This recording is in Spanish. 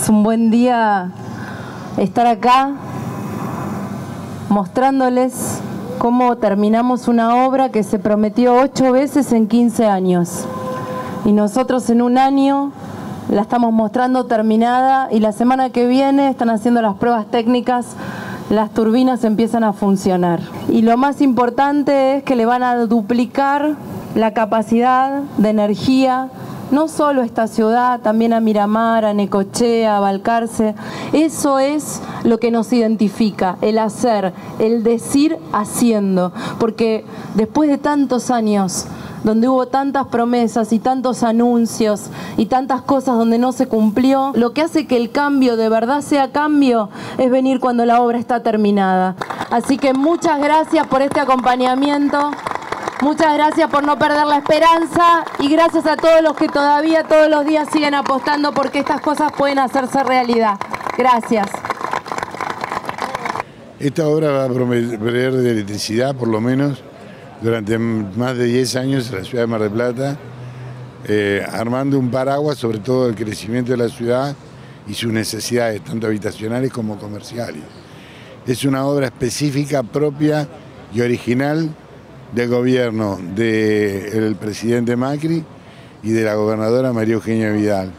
Es un buen día estar acá mostrándoles cómo terminamos una obra que se prometió ocho veces en 15 años. Y nosotros en un año la estamos mostrando terminada y la semana que viene están haciendo las pruebas técnicas, las turbinas empiezan a funcionar. Y lo más importante es que le van a duplicar la capacidad de energía no solo a esta ciudad, también a Miramar, a Necochea, a Balcarce. Eso es lo que nos identifica, el hacer, el decir haciendo. Porque después de tantos años donde hubo tantas promesas y tantos anuncios y tantas cosas donde no se cumplió, lo que hace que el cambio de verdad sea cambio es venir cuando la obra está terminada. Así que muchas gracias por este acompañamiento. Muchas gracias por no perder la esperanza y gracias a todos los que todavía todos los días siguen apostando porque estas cosas pueden hacerse realidad. Gracias. Esta obra va a proveer de electricidad, por lo menos, durante más de 10 años en la ciudad de Mar del Plata, eh, armando un paraguas sobre todo el crecimiento de la ciudad y sus necesidades, tanto habitacionales como comerciales. Es una obra específica, propia y original del gobierno del presidente Macri y de la gobernadora María Eugenia Vidal.